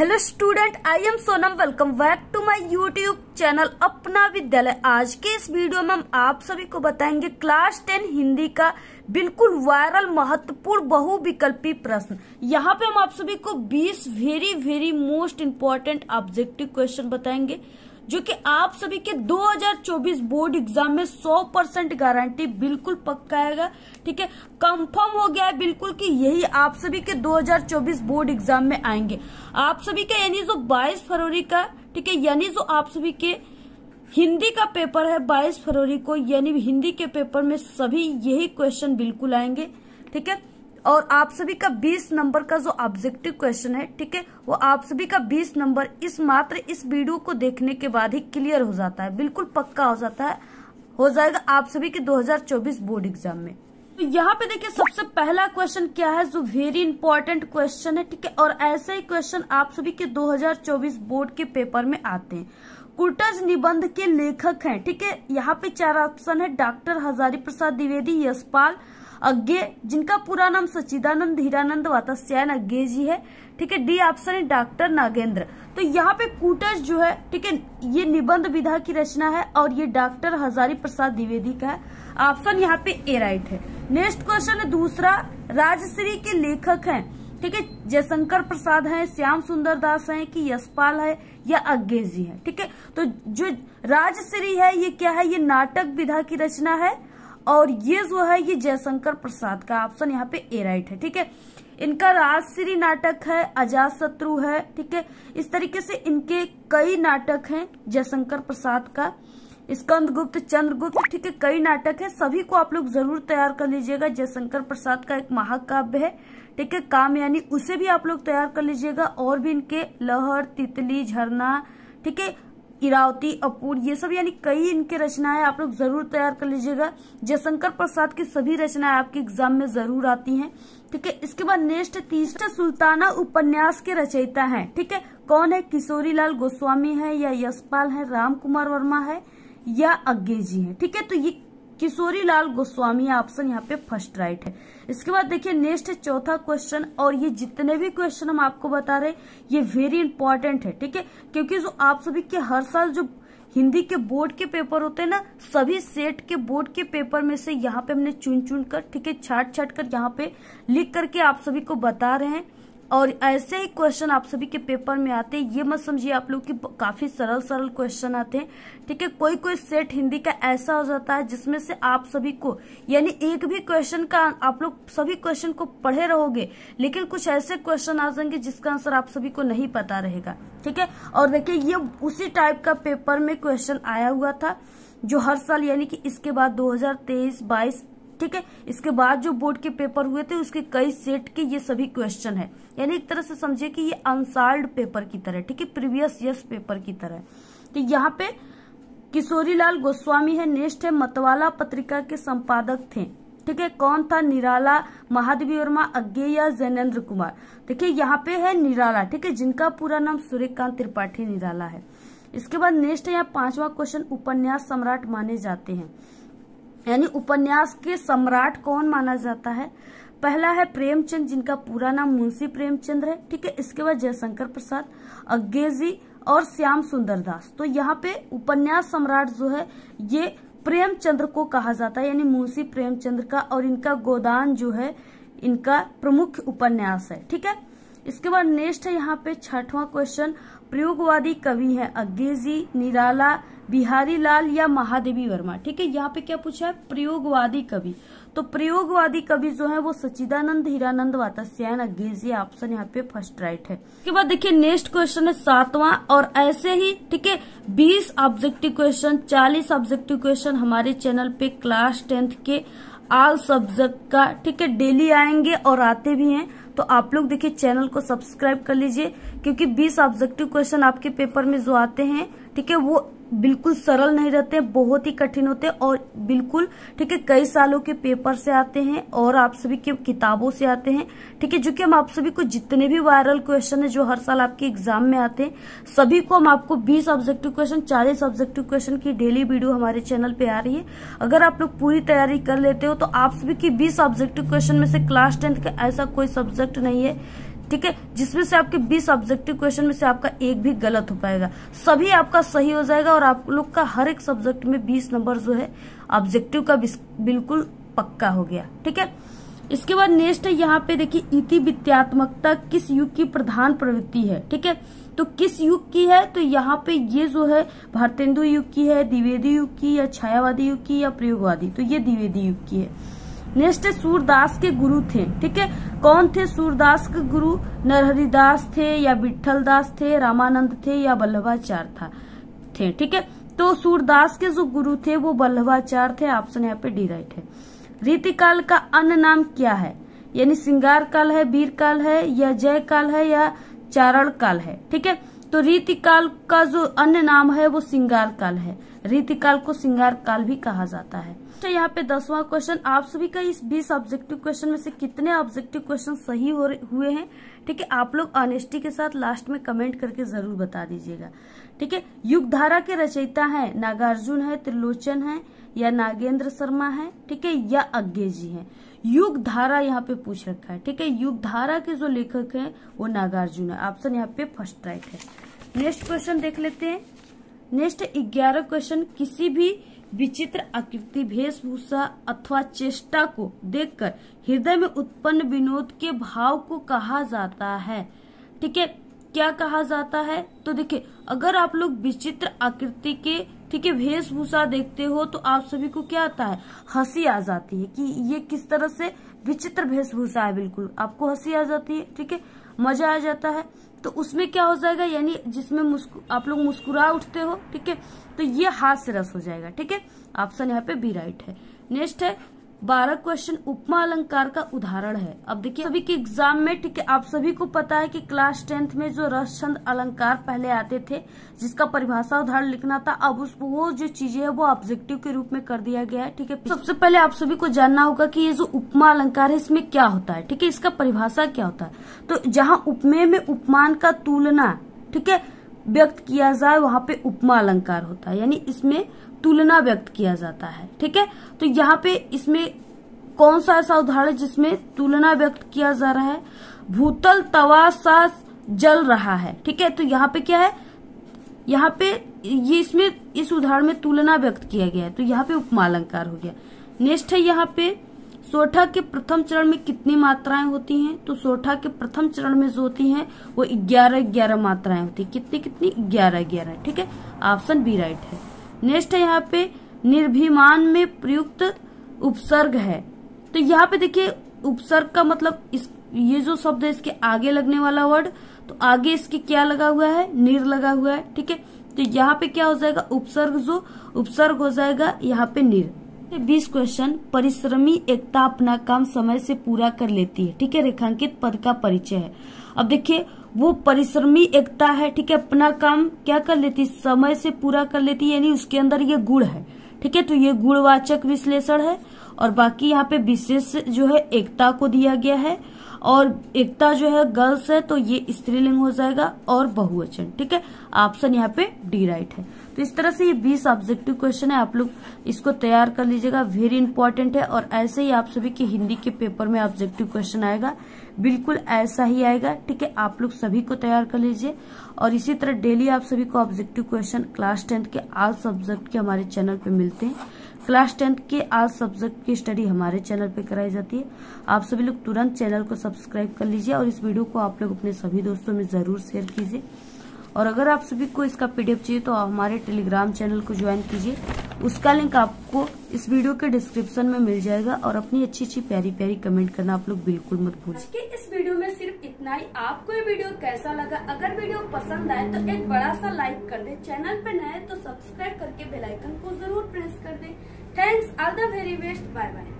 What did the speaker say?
Hello student I am Sonam welcome back to my YouTube channel Apna Vidyalaya. आज के इस video में हम आप सभी को बताएँगे क्लास टेन हिंदी का बिल्कुल वायरल महत्वपूर्ण, बहुविकल्पी प्रश्न। यहाँ पे हम आप सभी को 20 very very most important objective question बताएँगे। जो कि आप सभी के 2024 बोर्ड एग्ज़ाम में 100 परसेंट गारंटी बिल्कुल पक्का आएगा, ठीक है? कंफर्म हो गया है बिल्कुल कि यही आप सभी के 2024 बोर्ड एग्ज़ाम में आएँगे। आप सभी का, यानी जो 22 फरवरी का, ठीक है? यानी जो आप सभी के हिंदी का पेपर है 22 फरवरी को, यानी हिंदी के पेपर में सभी यही क्वेश्चन बिल्कुल आएँगे, ठीक है? और आप सभी का 20 नंबर का जो ऑब्जेक्टिव क्वेश्चन है, ठीक है, वो आप सभी का 20 नंबर इस मात्र इस वीडियो को देखने के बाद ही क्लियर हो जाता है, बिल्कुल पक्का हो जाता है, हो जाएगा आप सभी के 2024 बोर्ड एग्ज़ाम में। तो यहाँ पे देखिए, सबसे पहला क्वेश्चन क्या है, जो वेरी इंपॉर्टेंट क्वेश्चन है, ठीक है, और ऐसे ही क्वेश्चन आप सभी के 2024 बोर्ड के पेपर में आते हैं। कुटज निबंध के लेखक हैं, ठीक है, यहाँ पे चार ऑप्शन है डॉक्टर हजारी प्रसाद द्विवेदी, यशपाल अज्ञे, जिनका पूरा नाम सचिदानंद हीरानंद वातास्यायन अज्ञे जी है, ठीक है, डी ऑप्शन है डॉक्टर नागेंद्र। तो यहाँ पे कूटस जो है, ठीक है, ये निबंध विधा की रचना है और ये डॉक्टर हजारी प्रसाद द्विवेदी का है। ऑप्शन यहाँ पे ए राइट है। नेक्स्ट क्वेश्चन है, दूसरा, राजश्री के लेखक है, ठीक है, जयशंकर प्रसाद हैं, श्याम सुंदर दास है कि यशपाल है या अज्ञे जी है, ठीक है? तो जो राजश्री है, ये क्या है? ये नाटक विधा की रचना है। और ये जो है, ये जयशंकर प्रसाद का ऑप्शन यहाँ पे ए राइट है, ठीक है? इनका राजश्री नाटक है, अजात शत्रु है, ठीक है? इस तरीके से इनके कई नाटक हैं जयशंकर प्रसाद का। स्कंद गुप्त चंद्रगुप्त, ठीक है? कई नाटक है, सभी को आप लोग ज़रूर तैयार कर लीजिएगा। जयशंकर प्रसाद का एक महाकाव्य है, ठीक है? काम यानी उसे भी आप लोग तैयार कर लीजिएगा। और भी इनके लहर, तितली, झरना, ठीक है? इरावती, अपूर, ये सब यानी कई इनके रचनाएँ आप लोग ज़रूर तैयार कर लीजिएगा। जयशंकर प्रसाद की सभी रचनाएँ आपके एग्ज़ाम में ज़रूर आती हैं, ठीक है? इसके बाद नेक्स्ट तीसरा सुल्ताना उपन्यास के रचयिता हैं, ठीक है? कौन है? किशोरी लाल गोस्वामी है या यशपाल है? राम कुमार वर्मा है या अज्ञे जी है, ठीक है? तो ये किशोरी लाल गोस्वामी ऑप्शन यहाँ पे फ़र्स्ट राइट है। इसके बाद देखिए नेक्स्ट है चौथा क्वेश्चन और ये जितने भी क्वेश्चन हम आपको बता रहे ये वेरी इंपॉर्टेंट है, ठीक है? क्योंकि जो आप सभी के हर साल जो हिंदी के बोर्ड के पेपर होते हैं ना, सभी सेट के बोर्ड के पेपर में से यहाँ पे हमने चुन चुन कर, ठीक है छाट छाट कर यहाँ पे लिख करके आप सभी को बता रहे हैं। और ऐसे ही क्वेश्चन आप सभी के पेपर में आते हैं, ये मत समझिए आप लोग की काफ़ी सरल सरल क्वेश्चन आते हैं, ठीक है? कोई कोई सेट हिंदी का ऐसा हो जाता है जिसमें से आप सभी को, यानी एक भी क्वेश्चन का, आप लोग सभी क्वेश्चन को पढ़े रहोगे, लेकिन कुछ ऐसे क्वेश्चन आ जाएँगे जिसका आंसर आप सभी को नहीं पता रहेगा, ठीक है? और देखिये ये उसी टाइप का पेपर में क्वेश्चन आया हुआ था, जो हर साल, यानी कि इसके बाद 2023 22 ठीक है? इसके बाद जो बोर्ड के पेपर हुए थे, उसके कई सेट के ये सभी क्वेश्चन है। यानी एक तरह से समझिए कि ये अनसाल्ड पेपर की तरह ठीक है? प्रीवियस ईयर्स पेपर की तरह तो यहाँ पे किशोरी लाल गोस्वामी है नेक्स्ट है मतवाला पत्रिका के संपादक थे। ठीक है? कौन था? निराला महादेवी वर्मा अज्ञे या जैनेन्द्र कुमार। देखिये यहाँ पे है निराला, ठीक है? जिनका पूरा नाम सूर्यकांत त्रिपाठी निराला है। इसके बाद नेक्स्ट है यहाँ पांचवा क्वेश्चन उपन्यास सम्राट माने जाते हैं। यानी उपन्यास के सम्राट कौन माना जाता है? पहला है प्रेमचंद, जिनका पूरा नाम मुंशी प्रेमचंद है, ठीक है? इसके बाद जयशंकर प्रसाद अज्ञे और श्याम सुंदर दास। तो यहाँ पे उपन्यास सम्राट जो है, ये प्रेमचंद्र को कहा जाता है, यानी मुंशी प्रेमचंद्र का, और इनका गोदान जो है, इनका प्रमुख उपन्यास है, ठीक है? इसके बाद नेक्स्ट है यहाँ पे छठवां क्वेश्चन प्रयोगवादी कवि है अज्ञे जी निराला बिहारी लाल या महादेवी वर्मा, ठीक है? यहाँ पे क्या पूछा है? प्रयोगवादी कवि। तो प्रयोगवादी कवि जो है, वो सचिदानंद हीरानंद वातास्यायन अज्ञे ऑप्शन यहाँ पे फ़र्स्ट राइट है। उसके बाद देखिए नेक्स्ट क्वेश्चन है सातवां, और ऐसे ही, ठीक है, बीस ऑब्जेक्टिव क्वेश्चन चालीस ऑब्जेक्टिव क्वेश्चन हमारे चैनल पे क्लास टेंथ के ऑल सब्जेक्ट का, ठीक है डेली आएँगे और आते भी हैं। तो आप लोग देखिए चैनल को सब्सक्राइब कर लीजिए, क्योंकि 20 ऑब्जेक्टिव क्वेश्चन आपके पेपर में जो आते हैं, ठीक है, वो बिल्कुल सरल नहीं रहते, बहुत ही कठिन होते हैं और बिल्कुल, ठीक है, कई सालों के पेपर से आते हैं और आप सभी के किताबों से आते हैं, ठीक है, जो कि हम आप सभी को जितने भी वायरल क्वेश्चन है जो हर साल आपके एग्ज़ाम में आते हैं, सभी को हम आपको 20 ऑब्जेक्टिव क्वेश्चन 40 ऑब्जेक्टिव क्वेश्चन की डेली वीडियो हमारे चैनल पे आ रही है। अगर आप लोग पूरी तैयारी कर लेते हो तो आप सभी की बीस ऑब्जेक्टिव क्वेश्चन में से क्लास टेंथ का ऐसा कोई सब्जेक्ट नहीं है ठीक है? जिसमें से आपके 20 ऑब्जेक्टिव क्वेश्चन में से आपका एक भी गलत हो पाएगा। सभी आपका सही हो जाएगा और आप लोग का हर एक सब्जेक्ट में 20 नंबर जो है ऑब्जेक्टिव का बिल्कुल पक्का हो गया। ठीक है? इसके बाद नेक्स्ट है, यहाँ पे देखिए, इति वित्यात्मकता किस युग की प्रधान प्रवृत्ति है? ठीक है? तो किस युग की है? तो यहाँ पे ये जो है, भारतेंदु युग की है, द्विवेदी युग की या छायावादी युग की या प्रयोगवादी? तो ये द्विवेदी युग की है। नेक्स्ट सूरदास के गुरु थे, ठीक है? कौन थे सूरदास के गुरु? नरहरिदास थे या विठल दास थे, रामानंद थे या बल्लभाचार था, थे, ठीक है? तो सूरदास के जो गुरु थे, वो बल्लभाचार थे ऑप्शन यहाँ पे डी राइट है। रीतिकाल का अन्य नाम क्या है? यानी श्रृंगार काल है वीर काल है, या जय काल है, या चारण काल है, ठीक है? तो रीतिकाल का जो अन्य नाम है, वो श्रृंगार काल है। रीतिकाल को श्रृंगार काल भी कहा जाता है। तो यहाँ पे दसवां क्वेश्चन आप सभी का इस बीस ऑब्जेक्टिव क्वेश्चन में से कितने ऑब्जेक्टिव क्वेश्चन सही हो हुए हैं? ठीक है, आप लोग ऑनेस्टी के साथ लास्ट में कमेंट करके ज़रूर बता दीजिएगा। ठीक है युग धारा के रचयिता है, नागार्जुन है, त्रिलोचन है, या नागेंद्र शर्मा है, ठीक है, या अज्ञे जी है। युग धारा यहाँ पे पूछ रखा है, ठीक है युग धारा के जो लेखक है, वो नागार्जुन है। ऑप्शन यहाँ पे फ़र्स्ट राइट है। नेक्स्ट क्वेश्चन देख लेते हैं। नेक्स्ट ग्यारह क्वेश्चन किसी भी विचित्र आकृति वेशभूषा अथवा चेष्टा को देखकर हृदय में उत्पन्न विनोद के भाव को कहा जाता है। ठीक है, क्या कहा जाता है? तो देखिए, अगर आप लोग विचित्र आकृति के, ठीक है, वेशभूषा देखते हो तो आप सभी को क्या आता है? हँसी आ जाती है कि ये किस तरह से विचित्र वेशभूषा है, बिल्कुल। आपको हँसी आ जाती है, ठीक है? मज़ा आ जाता है। तो उसमें क्या हो जाएगा? यानी जिसमें आप लोग मुस्कुरा उठते हो, ठीक है? तो ये हास्य रस हो जाएगा, ठीक है? ऑप्शन यहाँ पे बी राइट है। नेक्स्ट है बारह क्वेश्चन उपमा अलंकार का उदाहरण है। अब देखिए, सभी के एग्ज़ाम में, ठीक है, आप सभी को पता है कि क्लास टेंथ में जो रस छंद अलंकार पहले आते थे, जिसका परिभाषा उदाहरण लिखना था, अब उस, वो जो चीज़ें है, वो ऑब्जेक्टिव के रूप में कर दिया गया है, ठीक है। सबसे पहले आप सभी को जानना होगा कि ये जो उपमा अलंकार है, इसमें क्या होता है, ठीक है, इसका परिभाषा क्या होता है। तो जहाँ उपमेय में उपमान का तुलना, ठीक है, व्यक्त किया जाए, वहाँ पे उपमा अलंकार होता है, यानी इसमें तुलना व्यक्त किया जाता है, ठीक है? तो यहाँ पे इसमें कौन सा ऐसा उदाहरण जिसमें तुलना व्यक्त किया जा रहा है? भूतल तवा सा जल रहा है, ठीक है? तो यहाँ पे क्या है? यहाँ पे ये इसमें, इस उदाहरण में तुलना व्यक्त किया गया है तो यहाँ पे उपमा अलंकार हो गया। नेक्स्ट है यहाँ पे, सोठा के प्रथम चरण में कितनी मात्राएँ होती हैं? तो सोठा के प्रथम चरण में जो होती हैं, वो ग्यारह ग्यारह मात्राएँ होती है। कितनी कितनी ग्यारह ग्यारह ठीक है? ऑप्शन बी राइट है। नेक्स्ट है यहाँ पे निर्भिमान में प्रयुक्त उपसर्ग है। तो यहाँ पे देखिए, उपसर्ग का मतलब इस, ये जो शब्द है, इसके आगे लगने वाला वर्ड तो आगे इसके क्या लगा हुआ है? निर लगा हुआ है, ठीक है? तो यहाँ पे क्या हो जाएगा? उपसर्ग जो, उपसर्ग हो जाएगा यहाँ पे निर। बीस क्वेश्चन परिश्रमी एकता अपना काम समय से पूरा कर लेती है, ठीक है? रेखांकित पद का परिचय है। अब देखिए, वो परिश्रमी एकता है, ठीक है? अपना काम क्या कर लेती? समय से पूरा कर लेती है यानी उसके अंदर ये गुण है, ठीक है? तो ये गुणवाचक विश्लेषण है, और बाकी यहाँ पे विशेष जो है, एकता को दिया गया है। और एकता जो है गर्ल्स है तो ये स्त्रीलिंग हो जाएगा और बहुवचन, ठीक है? ऑप्शन यहाँ पे डी राइट है। तो इस तरह से ये 20 ऑब्जेक्टिव क्वेश्चन है। आप लोग इसको तैयार कर लीजिएगा। वेरी इंपॉर्टेंट है। और ऐसे ही आप सभी के हिंदी के पेपर में ऑब्जेक्टिव क्वेश्चन आएगा। बिल्कुल ऐसा ही आएगा, ठीक है? आप लोग सभी को तैयार कर लीजिए। और इसी तरह डेली आप सभी को ऑब्जेक्टिव क्वेश्चन क्लास टेंथ के आल सब्जेक्ट के हमारे चैनल पे मिलते हैं। क्लास टेंथ के आल सब्जेक्ट की स्टडी हमारे चैनल पे कराई जाती है। आप सभी लोग तुरंत चैनल को सब्सक्राइब कर लीजिए और इस वीडियो को आप लोग अपने सभी दोस्तों में ज़रूर शेयर कीजिए। और अगर आप सभी को इसका पीडीएफ चाहिए तो हमारे टेलीग्राम चैनल को ज्वाइन कीजिए। उसका लिंक आपको इस वीडियो के डिस्क्रिप्शन में मिल जाएगा और अपनी अच्छी अच्छी प्यारी प्यारी कमेंट करना आप लोग बिल्कुल मत भूलिए। इस वीडियो में सिर्फ़ इतना ही। आपको ये वीडियो कैसा लगा? अगर वीडियो पसंद आए तो एक बड़ा सा लाइक कर दे। चैनल पर नए तो सब्सक्राइब करके बेलाइकन को ज़रूर प्रेस कर दे। Thanks all the very best bye bye